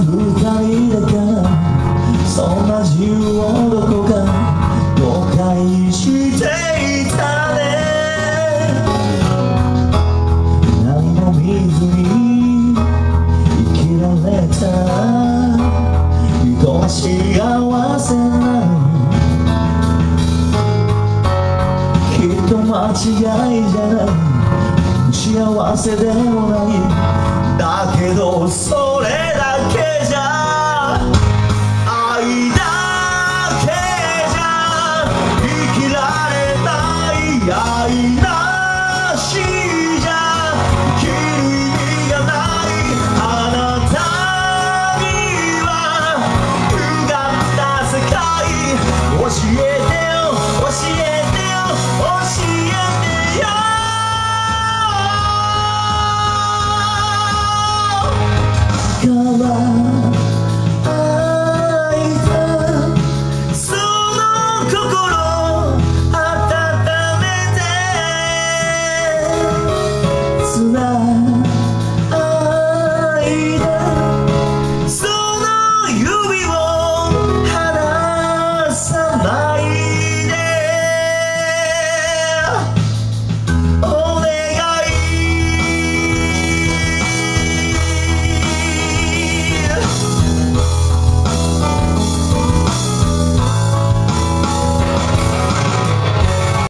そんな二人だかそんな自由をどこか誤解してい。たね何も見ずに生きられた人は幸せなのきっと間違いじゃない幸せでもない。だけどそれだ que já love.